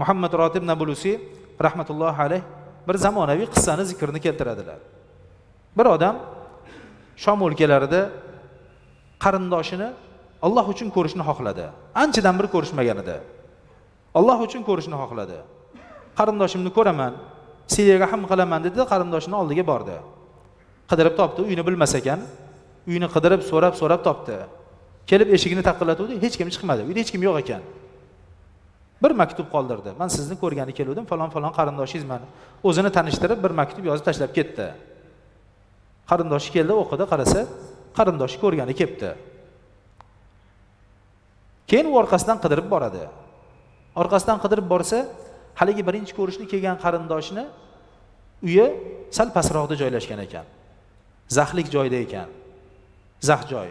muhammad rotib nabulusiy rahmatullohi alayh bir zamonaviy qissani zikrini keltiradilar. Bir odam shom o'lkalarida qarindoshini olloh uchun ko'rishni xohladi. Anchadan bir ko'rishmagan edi olloh uchun ko'rishni xohladi. Qarindoshimni ko'raman siyga ham qilaman dedi qarindoshini oldiga bordi. Qidirib topdi uyini bilmas ekan. Uyini qidirib so'rab so'rab topdi. Kelib eshigini taqillatuvdi hech kim chiqmadi. Uyda hech kim yo'q ekan. Bir maktub qoldirdi. Man sizni ko'rgani keluvdim falon falon qarindoshingizman o'zini tanishtirib bir maktub yozib tashlab ketdi. Qarindoshi keldi o'qidi qarasa qarindoshi ko'rgani kelibdi. Keyin u orqasidan qidirib boradi. Orqasidan qidirib borsa haligi birinchi ko'rishni kelgan qarindoshini uyi sal pastroqda joylashgan ekan. Zaxlik joyda ekan. Zax joy.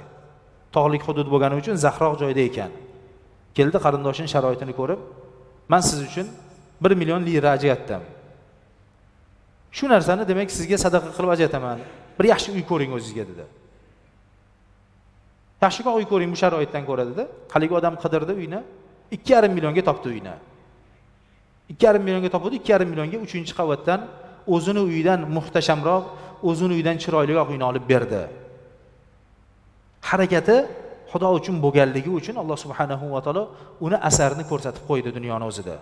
Tog'lik hudud bo'lgani uchun zaxroq joyda ekan. Keldi qarindoshini sharoitini ko'rib man siz uchun bir million lira ajratdim. Shu narsani demak sizga sadaqa qilib ajrataman. Bir yaxshi uy ko'ring o'zingizga dedi. Yaxshiroq uy ko'ring bu sharoitdan ko'ra dedi. Haligi odam qidirdi uyni ikki yarim millionga topdi uyni. Ikki yarim millionga topdi ikki yarim millionga uchinchi qavatdan o'zini uyidan muhtashamroq o'zini uyidan chiroyliroq uyni olib berdi. Harakati xudo uchun bo'lganligi uchun alloh subhanahu va taolo uni asarini ko'rsatib qo'ydi dunyoni o'zida.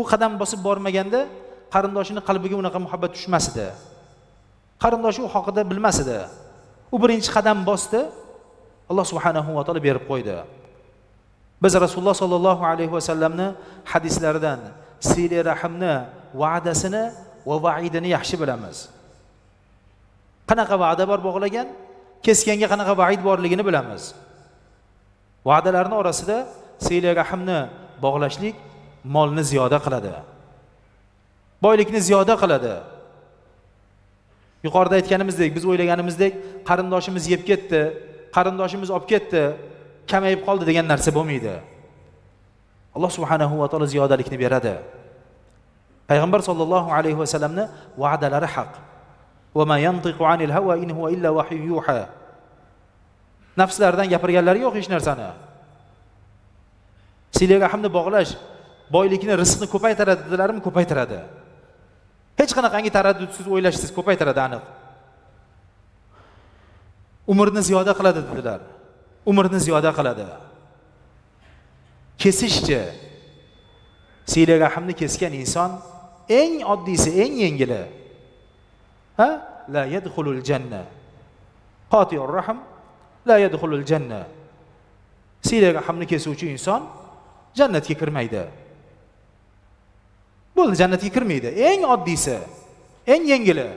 U qadam bosib bormaganda qarindoshini qalbiga unaqa muhabbat tushmas edi qarindoshi u haqida bilmas edi u birinchi qadam bosdi alloh subhanahu va taolo berib qo'ydi. Biz rasululloh sollallohu alayhi vasallamni hadislaridan siyli rahmni va'dasini va vaidini yaxshi bilamiz. Qanaqa va'da bor bog'lagan? Kesganga qanaqa vaid borligini bilamiz. Va'dalarni orasida siyli rahmni bog'lashlik molni ziyoda qiladi. Boylikni ziyoda qiladi. Yuqorida aytganimizdek biz o'ylaganimizdek qarindoshimiz yeb ketdi qarindoshimiz olib ketdi kamayib qoldi degan narsa bo'lmaydi. Alloh subhanahu va taolo ziyodalikni beradi. Payg'ambar sollallohu alayhi vasallamni va'dalari haq. Nafslaridan gapirganlari yo'q hech narsani. Siyla rahmni bog'lash boylikni rizqni ko'paytiradi dedilarmi? Ko'paytiradi. Hech qanaqangi taraddudsiz o'ylashsiz ko'paytiradi aniq. Umrni ziyoda qiladi dedilar. Umrni ziyoda qiladi. Kesishchi. Siyla rahmni kesgan inson eng oddiysi eng yengili. ها؟ لا يدخل الجنة. قاطع الرحم لا يدخل الجنة. سيدة رحمك يسوي إنسان جنة يكر ميدا بول جنة يكر ميدا إين عديسة إين ينجله